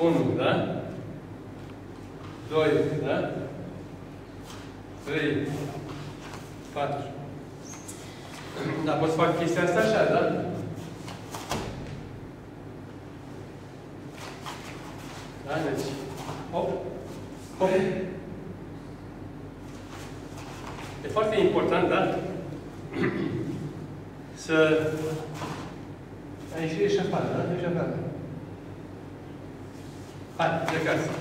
1, da? 2, da? 3, 4. Da, pot să fac chestia asta așa, da? Da, deci, hop, hop. E foarte important, da? Să... Ai și ieși afară, da? Ieși afară. Vai, Zeca.